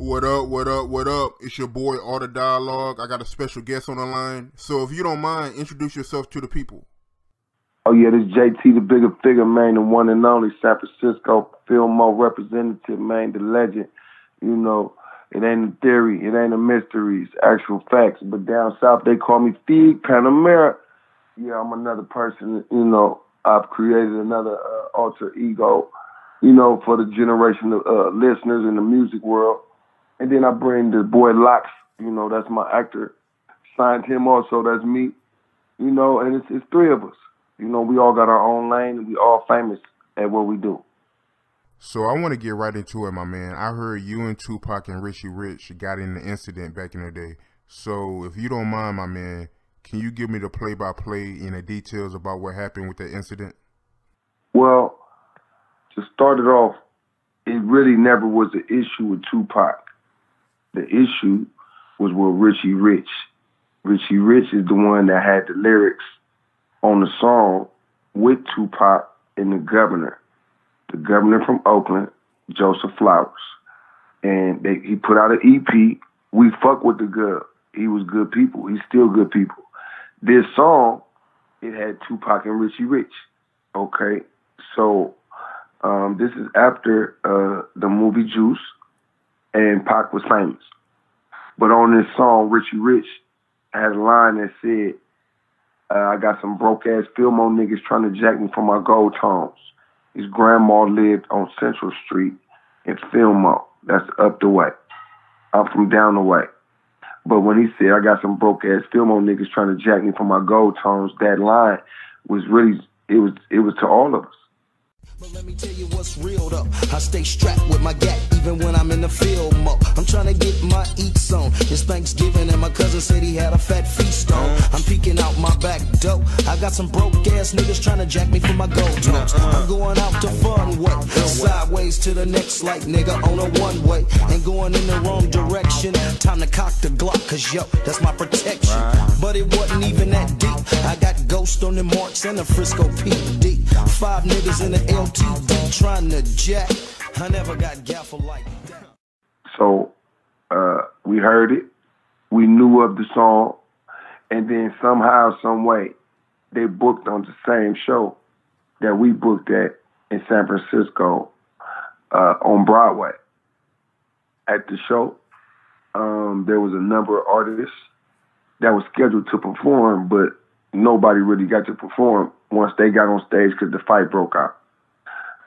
What up, what up, what up? It's your boy Art of Dialogue. I got a special guest on the line. So if you don't mind, introduce yourself to the people. Oh yeah, this JT the Bigga Figga, man, the one and only San Francisco Fillmo representative, man, the legend. You know, it ain't a theory, it ain't a mystery, it's actual facts. But down south they call me Fig Panamera. Yeah, I'm another person, you know, I've created another uh, alter ego, you know, for the generation of uh, listeners in the music world. And then I bring the boy Locks, you know, that's my actor. Signed him also, that's me. You know, and it's, it's three of us. You know, we all got our own lane and we all famous at what we do. So I want to get right into it, my man. I heard you and Tupac and Richie Rich got in the incident back in the day. So if you don't mind, my man, can you give me the play-by-play and the details about what happened with the incident? Well, to start it off, it really never was an issue with Tupac. The issue was with Richie Rich. Richie Rich is the one that had the lyrics on the song with Tupac and the governor. The governor from Oakland, Joseph Flowers. And they, he put out an EP. We fuck with the good. He was good people. He's still good people. This song, it had Tupac and Richie Rich. Okay. So um, this is after uh, the movie Juice and Pac was famous. But on this song, Richie Rich had a line that said, uh, I got some broke ass Fillmo niggas trying to jack me for my gold tones. His grandma lived on Central Street in Fillmo. That's up the way. I'm from down the way. But when he said, I got some broke ass Fillmo niggas trying to jack me for my gold tones, that line was really, it was, it was to all of us. But let me tell you what's real though. I stay strapped with my gat even when I'm in the Fillmo. I'm trying to get my eats on. It's Thanksgiving and my cousin said he had a fat feast on. Uh-huh. I'm peeking out my back door. I got some broke ass niggas trying to jack me for my gold tones. Uh-huh. I'm going out to fun way. Sideways to the next light, nigga on a one way. And going in the wrong direction. Time to cock the Glock, cause yo, that's my protection. But it wasn't even that deep. I got ghost on the marks and the Frisco PD. Five niggas in the LTD trying to jack. I never got like that. So uh, we heard it. We knew of the song. And then somehow, some way, they booked on the same show that we booked at in San Francisco uh, on Broadway. At the show, um, there was a number of artists that was scheduled to perform, but nobody really got to perform once they got on stage because the fight broke out.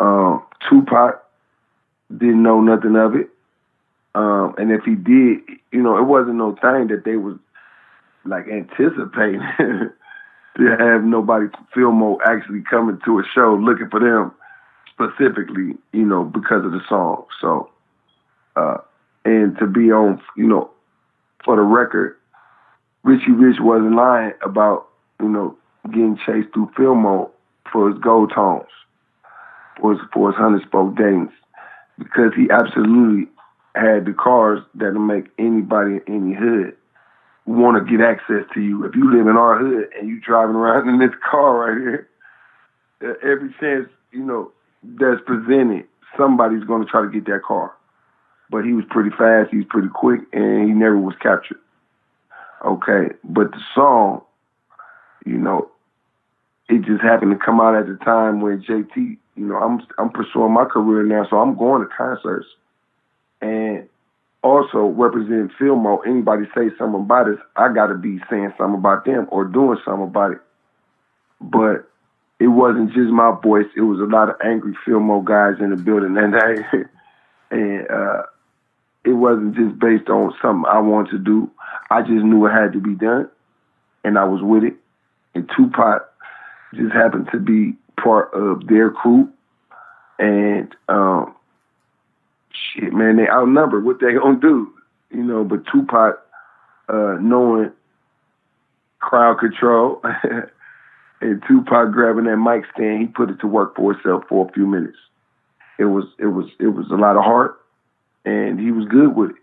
Um, Tupac didn't know nothing of it. Um, and if he did, you know, it wasn't no thing that they was like anticipating to have nobody Fillmo actually coming to a show looking for them specifically, you know, because of the song. So, uh, and to be on, you know, for the record, Richie Rich wasn't lying about, you know, getting chased through Fillmo for his gold tones, for his, hundred spoke Dayton's, because he absolutely had the cars that'll make anybody in any hood want to get access to you. If you live in our hood and you driving around in this car right here, uh, every chance you know that's presented, somebody's going to try to get that car. But he was pretty fast, he was pretty quick, and he never was captured. Okay, but the song, you know, it just happened to come out at the time when JT, you know, I'm I'm pursuing my career now, so I'm going to concerts, and also representing Fillmo. Anybody say something about us, I got to be saying something about them or doing something about it. But it wasn't just my voice; it was a lot of angry Fillmo guys in the building that day, and uh, it wasn't just based on something I wanted to do. I just knew it had to be done, and I was with it. And Tupac just happened to be part of their crew, and um, shit, man, they outnumbered. What they gonna do, you know? But Tupac, uh, knowing crowd control, and Tupac grabbing that mic stand, he put it to work for himself for a few minutes. It was, it was, it was a lot of heart, and he was good with it.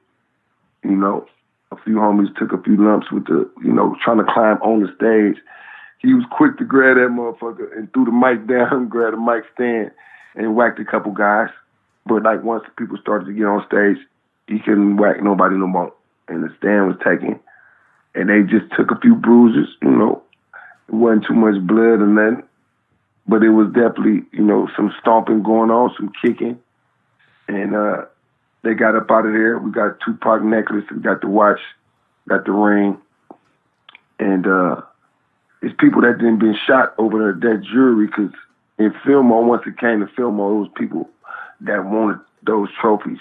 You know, a few homies took a few lumps with the, you know, trying to climb on the stage. He was quick to grab that motherfucker and threw the mic down, grabbed the mic stand, and whacked a couple guys. But like once people started to get on stage, he couldn't whack nobody no more. And the stand was taken. And they just took a few bruises, you know. It wasn't too much blood and nothing. But it was definitely, you know, some stomping going on, some kicking. And uh, they got up out of there. We got Tupac necklace, we got the watch, got the ring. And uh, it's people that didn't been shot over that jury because in Fillmore, once it came to Fillmore, it was people that wanted those trophies.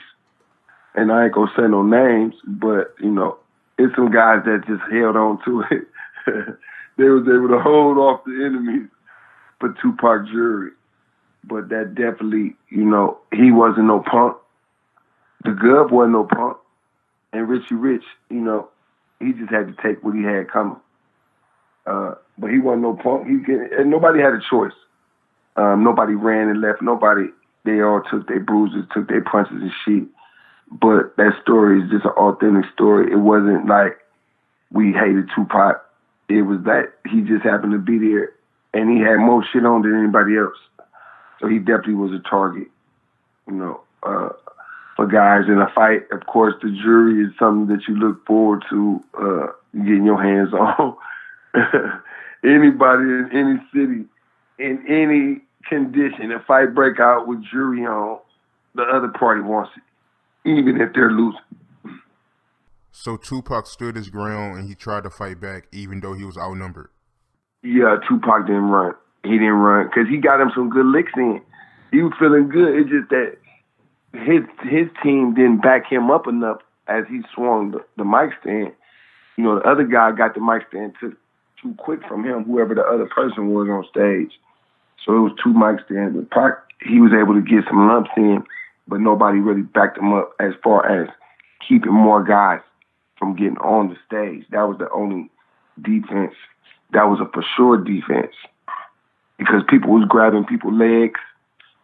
And I ain't gonna say no names, but you know, it's some guys that just held on to it. they was able to hold off the enemies for Tupac jury. But that definitely, you know, he wasn't no punk. The Gov wasn't no punk. And Richie Rich, you know, he just had to take what he had coming. Uh, but he wasn't no punk. He and nobody had a choice. Um, nobody ran and left. Nobody. They all took their bruises, took their punches and shit. But that story is just an authentic story. It wasn't like we hated Tupac. It was that he just happened to be there, and he had more shit on than anybody else. So he definitely was a target. You know, uh, for guys in a fight. Of course, the jury is something that you look forward to uh, getting your hands on. Anybody in any city, in any condition, if fight break out with jury on, the other party wants it, even if they're losing. So Tupac stood his ground and he tried to fight back, even though he was outnumbered. Yeah, Tupac didn't run. He didn't run because he got him some good licks in. He was feeling good. It's just that his his team didn't back him up enough as he swung the, the mic stand. You know, the other guy got the mic stand too too quick from him, whoever the other person was on stage. So it was two mics stands. But Pac, he was able to get some lumps in, but nobody really backed him up as far as keeping more guys from getting on the stage. That was the only defense. That was a for sure defense because people was grabbing people's legs.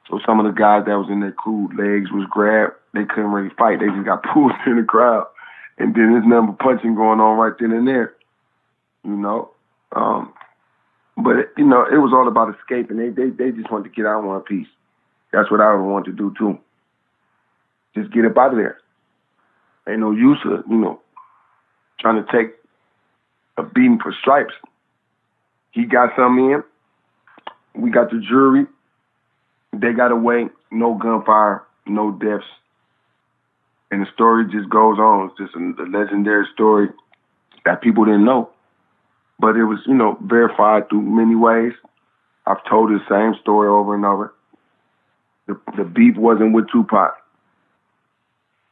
So some of the guys that was in their crew legs was grabbed. They couldn't really fight. They just got pulled in the crowd. And then there's number punching going on right then and there. You know? Um, but you know, it was all about escaping. They they they just wanted to get out in one piece. That's what I would want to do too. Just get up out of there. Ain't no use of you know trying to take a beating for stripes. He got some in. We got the jury. They got away. No gunfire. No deaths. And the story just goes on. It's just a, a legendary story that people didn't know but it was, you know, verified through many ways. I've told the same story over and over. The, the beef wasn't with Tupac.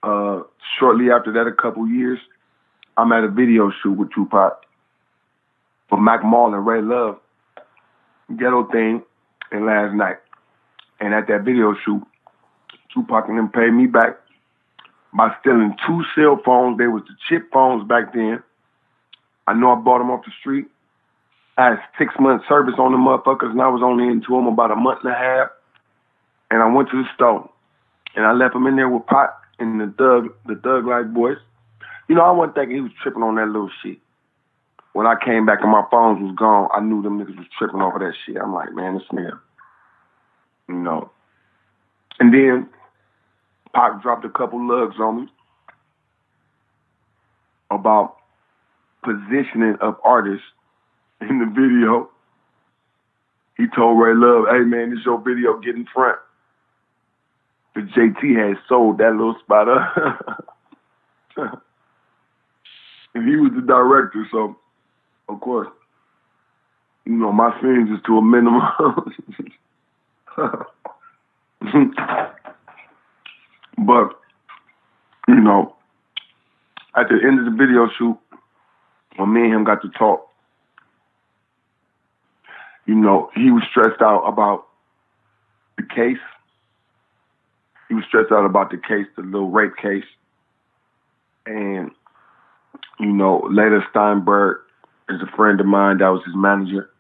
Uh, shortly after that, a couple years, I'm at a video shoot with Tupac for Mac Mall and Ray Luv, Ghetto Thing, and last night. And at that video shoot, Tupac and them paid me back by stealing two cell phones. They was the chip phones back then I know I bought them off the street. I had six months service on the motherfuckers, and I was only into them about a month and a half. And I went to the store, and I left them in there with Pac and the Thug, the Thug Life boys. You know, I wasn't thinking he was tripping on that little shit. When I came back and my phones was gone, I knew them niggas was tripping over that shit. I'm like, man, this nigga, you know. And then Pac dropped a couple lugs on me about positioning of artists in the video. He told Ray Luv, hey man, this your video, get in front. But JT had sold that little spot up. and he was the director, so of course, you know, my sins is to a minimum. but, you know, at the end of the video shoot, when me and him got to talk, you know, he was stressed out about the case. He was stressed out about the case, the little rape case. And, you know, Leila Steinberg is a friend of mine that was his manager.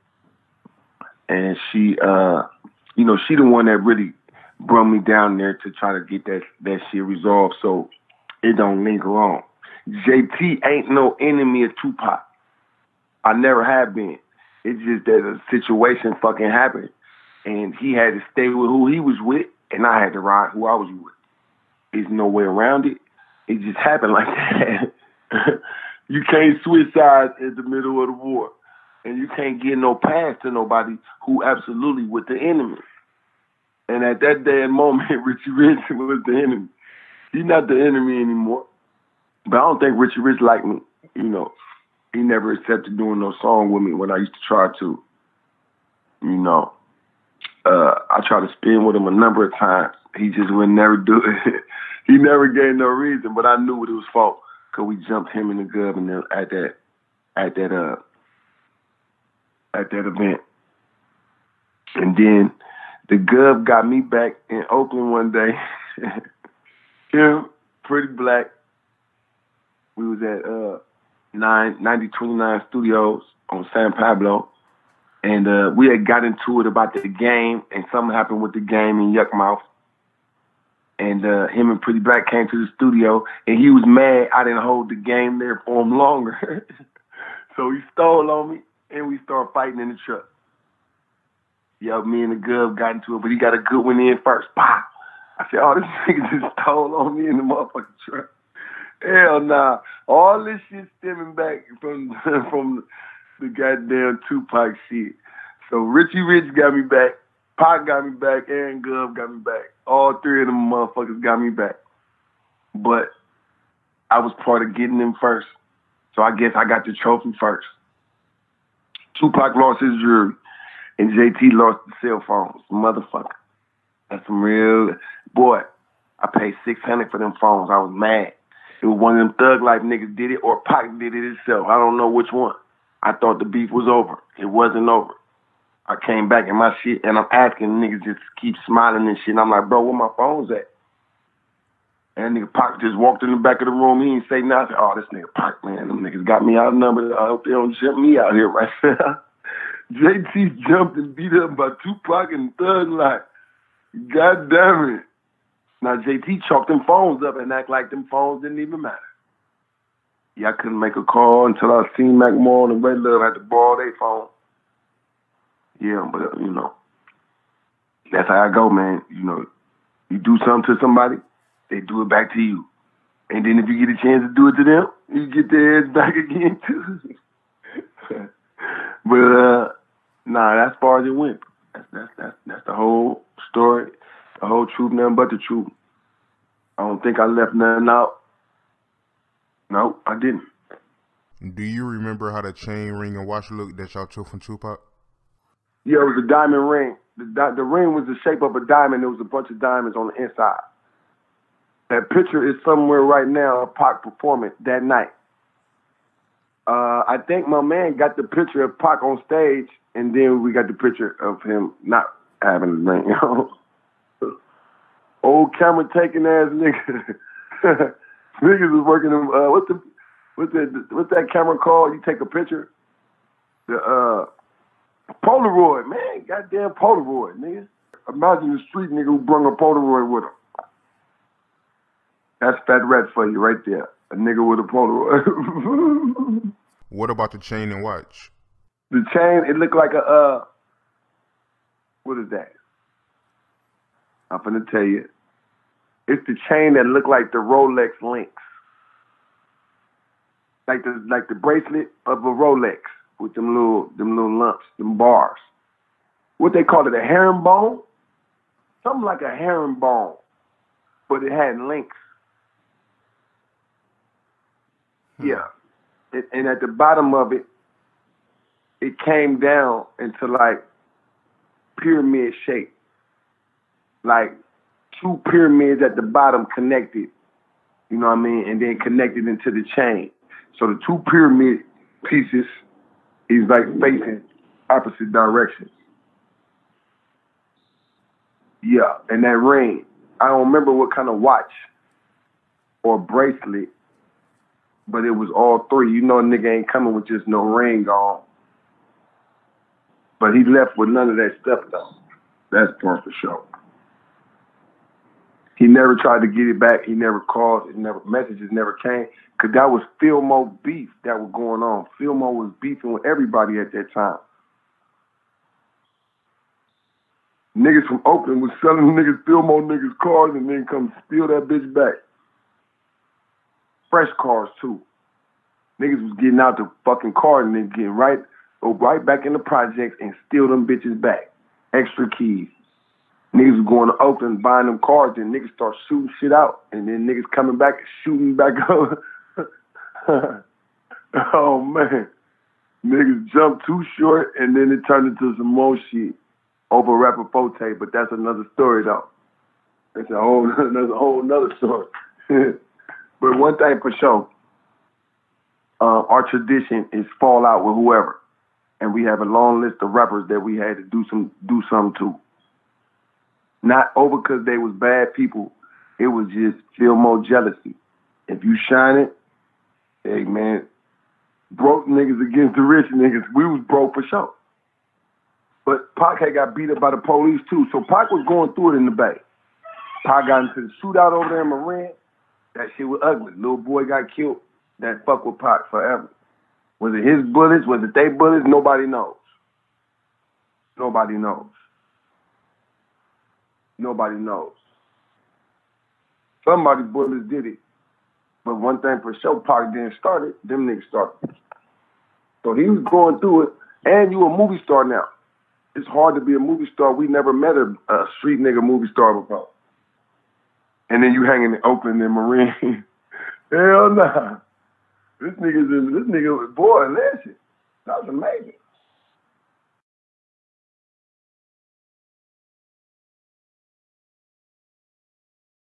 And she, uh, you know, she the one that really brought me down there to try to get that, that shit resolved so it don't linger on. JT ain't no enemy of Tupac. I never have been. It's just that a situation fucking happened, and he had to stay with who he was with, and I had to ride who I was with. There's no way around it. It just happened like that. you can't switch sides in the middle of the war. And you can't get no pass to nobody who absolutely with the enemy. And at that day and moment, Richie Rich was the enemy. He's not the enemy anymore. But I don't think Richie Rich liked me. You know, he never accepted doing no song with me when I used to try to. You know, uh, I tried to spin with him a number of times. He just would never do it. he never gave no reason, but I knew what it was for because we jumped him in the gov and then at that at that uh at that event. And then the gov got me back in Oakland one day. Him, pretty black. We was at uh nine ninety twenty nine studios on San Pablo. And uh, we had got into it about the game and something happened with the game in Yukmouth and uh, him and Pretty Black came to the studio, and he was mad I didn't hold the game there for him longer. so he stole on me, and we started fighting in the truck. Yo, me and the Gov got into it, but he got a good one in first. Pop. I said, oh, this nigga just stole on me in the motherfucking truck. Hell nah. All this shit stemming back from from the goddamn Tupac shit. So Richie Rich got me back. Pac got me back, Aaron Gov got me back. All three of them motherfuckers got me back. But I was part of getting them first. So I guess I got the trophy first. Tupac lost his jewelry, and JT lost the cell phones. Motherfucker. That's some real boy. I paid six hundred for them phones. I was mad. It was one of them thug life niggas did it, or Pac did it itself. I don't know which one. I thought the beef was over. It wasn't over. I came back in my shit and I'm asking niggas just keep smiling and shit. And I'm like, bro, where my phone's at? And nigga Pac just walked in the back of the room. He ain't say nothing. Oh, this nigga Pac, man. Them niggas got me outnumbered. I hope they don't jump me out here right now. JT jumped and beat up by Tupac and Thug Life. God damn it. Now JT chalked them phones up and act like them phones didn't even matter. Yeah, I couldn't make a call until I seen Mac Mall and Ray Luv had to borrow their phone. Yeah, but uh, you know, that's how I go, man. You know, you do something to somebody, they do it back to you. And then if you get a chance to do it to them, you get their ass back again too. but uh nah, that's far as it went. That's that's that's that's the whole story, the whole truth, nothing but the truth. I don't think I left nothing out. No, I didn't. Do you remember how the chain, ring, and watch looked that y'all took from Tupac? Yeah, it was a diamond ring. The, the ring was the shape of a diamond. There was a bunch of diamonds on the inside. That picture is somewhere right now of Pac performing that night. Uh, I think my man got the picture of Pac on stage, and then we got the picture of him not having the ring. Old camera taking ass nigga. Niggas was working. Uh, what's the what's that? What's that camera called? You take a picture. The uh, Polaroid, man, goddamn Polaroid, nigga. Imagine the street nigga who brung a Polaroid with him. That's fat rat for you right there. A nigga with a Polaroid. what about the chain and watch? The chain, it looked like a uh what is that? I'm gonna tell you. It's the chain that looked like the Rolex links. Like the like the bracelet of a Rolex with them little them little lumps, them bars. What they call it, a herringbone? Something like a herringbone, but it had links. Hmm. Yeah, it, and at the bottom of it, it came down into like pyramid shape, like two pyramids at the bottom connected. You know what I mean, and then connected into the chain. So the two pyramid pieces he's like facing opposite directions. Yeah, and that ring. I don't remember what kind of watch or bracelet, but it was all three. You know, nigga ain't coming with just no ring on. But he left with none of that stuff though. That's part for sure. He never tried to get it back. He never called. It never messages never came. Cause that was Fillmo beef that was going on. Fillmo was beefing with everybody at that time. Niggas from Oakland was selling niggas Fillmo niggas cars and then come steal that bitch back. fresh cars too. Niggas was getting out the fucking car and then getting right, go right back in the projects and steal them bitches back. Extra keys. Niggas was going to Oakland buying them cars, then niggas start shooting shit out, and then niggas coming back shooting back up. oh man. Niggas jumped Too Short and then it turned into some more shit over Rappin' 4-Tay, but that's another story though. That's a whole that's a whole another story. but one thing for sure, uh, our tradition is fall out with whoever. And we have a long list of rappers that we had to do some do something to. Not over because they was bad people. It was just Fillmo jealousy. If you shine it, hey man, broke niggas against the rich niggas. We was broke for sure. But Pac had got beat up by the police too. So Pac was going through it in the bay. Pac got into the shootout over there in Marin. That shit was ugly. Little boy got killed. That fuck with Pac forever. Was it his bullets? Was it they bullets? Nobody knows. Nobody knows. Nobody knows. Somebody bullets did it. But one thing for sure, Pac didn't start it. Them niggas started. So he was going through it. And you a movie star now. It's hard to be a movie star. We never met a, a street nigga movie star before. And then you hanging in Oakland and Marin. Hell nah. This nigga's this nigga was boy, listen. That was amazing.